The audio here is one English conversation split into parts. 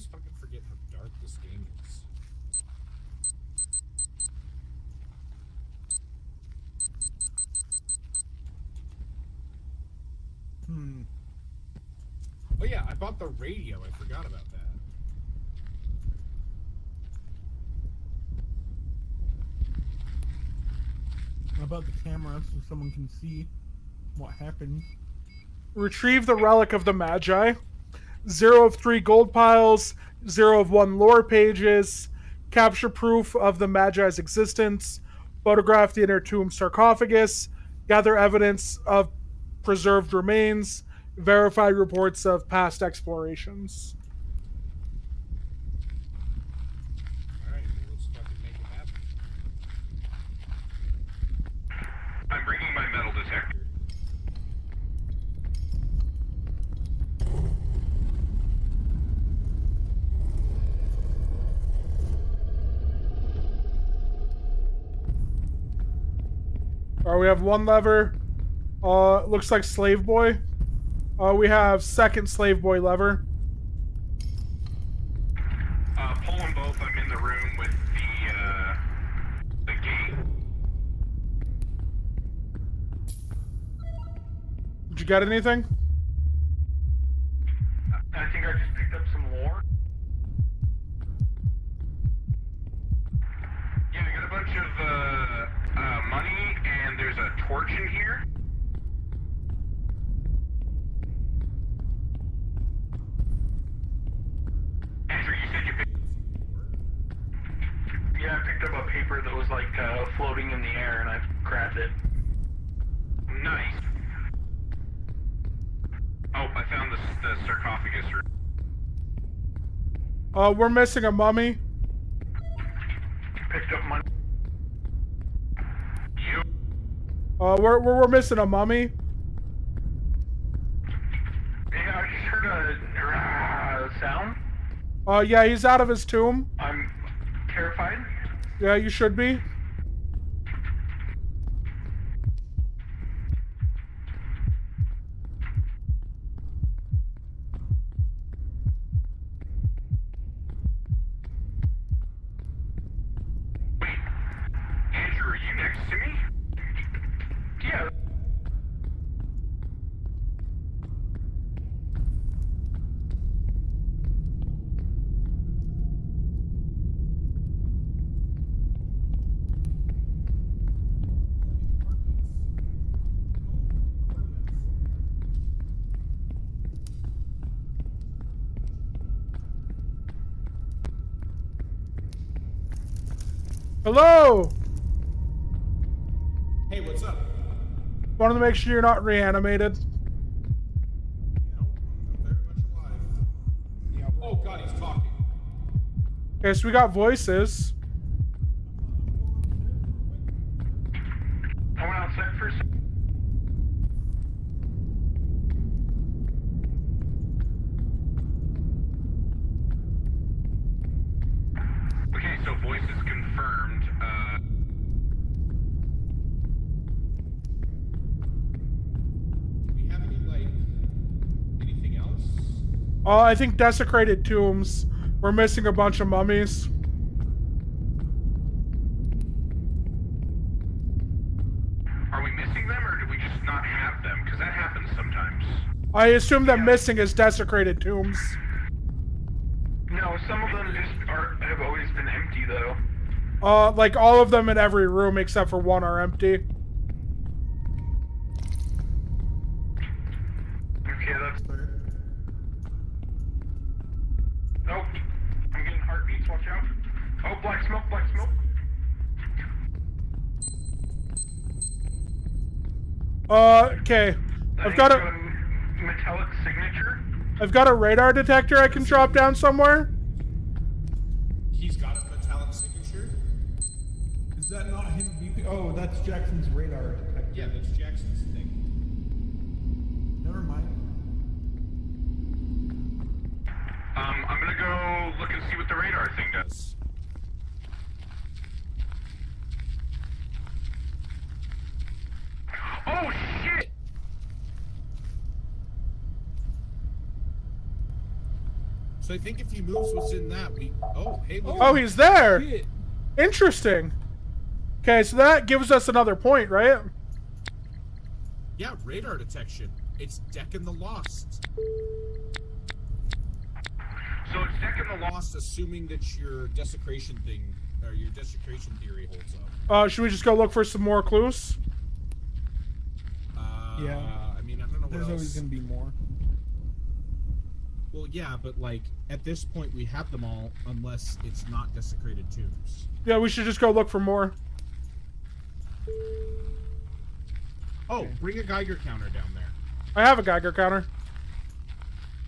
always fucking forget how dark this game is. Hmm. Oh yeah, I bought the radio. I forgot about that. How about the camera so someone can see what happened? Retrieve the relic of the Mejai. Zero of three gold piles. Zero of one lore pages. Capture proof of the Mejai's existence. Photograph the inner tomb sarcophagus. Gather evidence of preserved remains. Verify reports of past explorations. Alright, well, let's fucking make it happen. I'm bringing my metal detector. Uh, we have one lever. Uh, looks like slave boy. Uh, we have second slave boy lever. Uh, pull them both. I'm in the room with the, uh, the gate. Did you get anything? I think I just picked up some lore. Yeah, I got a bunch of, uh, uh, money, and there's a torch in here. Andrew, you said you picked... Yeah, I picked up a paper that was, like, uh, floating in the air, and I grabbed it. Nice. Oh, I found the, the sarcophagus room. Uh, we're missing a mummy. Picked up money. You. Uh, we're, we're, we're missing a mummy. Yeah, I just heard a uh, sound. Uh, yeah, he's out of his tomb. I'm terrified. Yeah, you should be. Wait, Andrew, are you next to me? Yeah. Hello! Hey, what's up? Wanted to make sure you're not reanimated. You know, I'm very much alive. Yeah. Oh god, he's talking. Okay, so we got voices. I went outside for a second. Okay, so voice is confirmed. Uh, Do we have any like anything else? Uh, I think desecrated tombs. We're missing a bunch of mummies. are we missing them, or do we just not have them? Because that happens sometimes. I assume that Yeah. missing is desecrated tombs. No, some of them just are have always been empty, though. Uh, like all of them in every room except for one are empty. Oh, black smoke, black smoke. Uh, okay. I I've got a a metallic signature. I've got a radar detector I can drop down somewhere. He's got a metallic signature. Is that not him beeping? Oh, that's Jackson's radar detector. Yeah, that's Jackson's thing. Never mind. Um, I'm gonna go look and see what the radar thing does. Oh shit! So I think if he moves what's in that, we. Oh, hey, look. Oh, he's there. Shit. Interesting. Okay, so that gives us another point, right? Yeah, radar detection. It's decking the lost. So it's decking the lost. Lost, assuming that your desecration thing or your desecration theory holds up. Uh, should we just go look for some more clues? Uh, Yeah. I mean, I don't know what There's else. always gonna be more. Well, yeah, but like at this point, we have them all, unless it's not desecrated tombs. Yeah, we should just go look for more. Oh, bring a Geiger counter down there. I have a Geiger counter.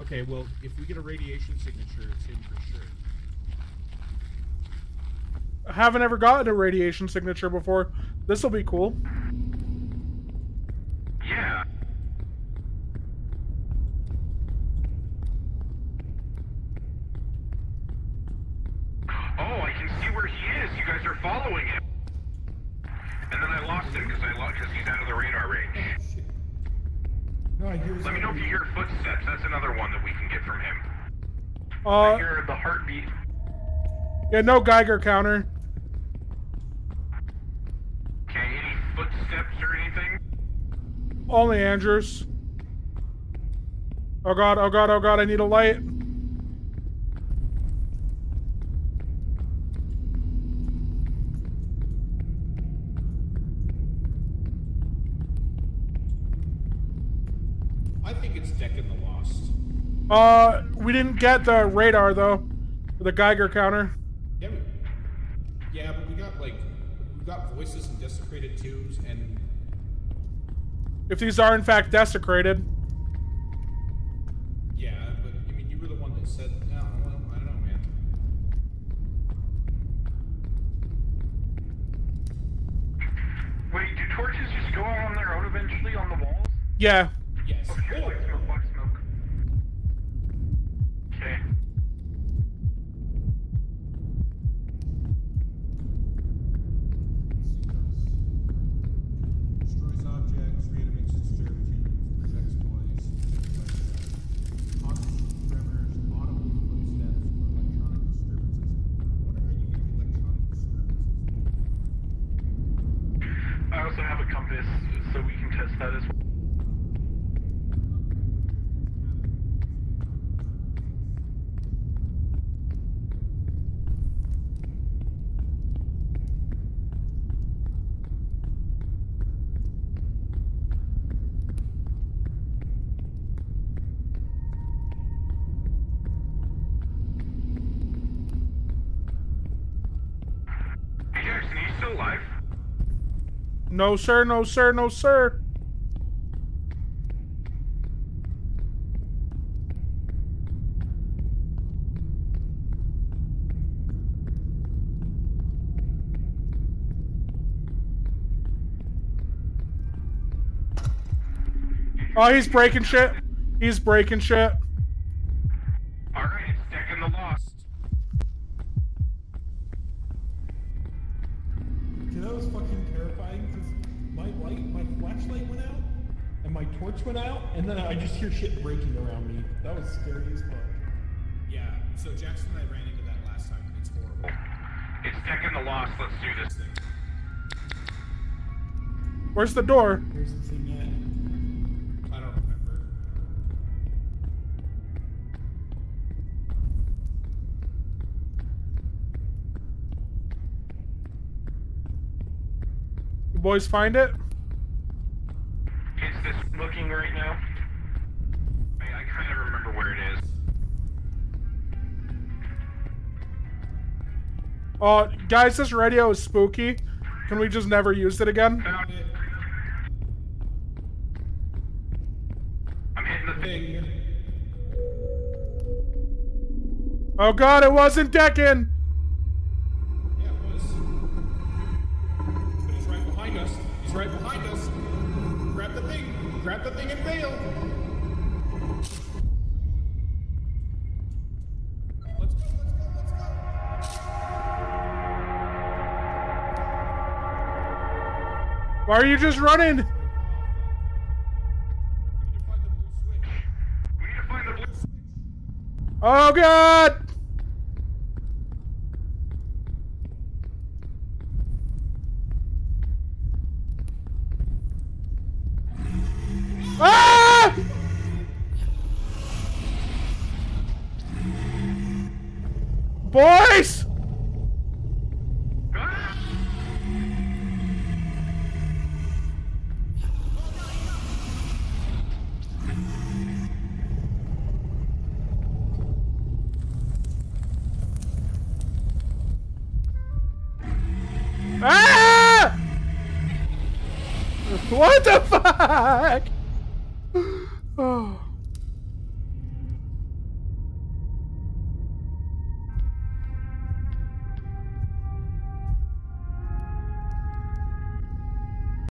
Okay, well, if we get a radiation signature, it's in for sure. I haven't ever gotten a radiation signature before. This will be cool. Yeah. Oh, I can see where he is. You guys are following him. And then I lost him because I lost because he's out of the radar range. No, I hear. Let me know if you hear footsteps. That's another one that we can get from him. I Uh, hear the heartbeat. yeah, no Geiger counter. Okay, any footsteps or anything? Only Andrews. Oh god, oh god, oh god, I need a light. I think it's decking the lost. Uh, we didn't get the radar though. The Geiger counter. Yeah, we, yeah, but we got like we got voices and desecrated tubes, and If these are in fact desecrated. yeah, but I mean, you were the one that said, no, well, I don't know, man. Wait, do torches just go on their own eventually on the walls? Yeah. Yes. Oh shit, black smoke, black smoke. Okay. Destroys objects, reanimates disturbed humans, projects noise, things like that. Causes tremors, audible footsteps, or electronic disturbances. I wonder how you get the electronic disturbances. I also have a compass, so we can test that as well. Hey Jackson, are you still alive? No sir, no sir, no sir. Oh, he's breaking shit. He's breaking shit. Torch went out, and then I just hear shit breaking around me. That was scary as fuck. Yeah, so Jackson and I ran into that last time. It's horrible. It's decking the loss, Let's do this thing. Where's the door? Here's the thing at. I don't remember. You boys find it? Is this looking right now? I, I kind of remember where it is. Oh, guys, this radio is spooky. Can we just never use it again? Found it. I'm hitting the thing. Thing. Oh god, it wasn't Deccan! Yeah, it was. But he's right behind us. He's right behind us. Grab the thing. Grab the thing and bail. Let's go, let's go, let's go. Why are you just running? We need Boys! Ah! What the fuck? Oh.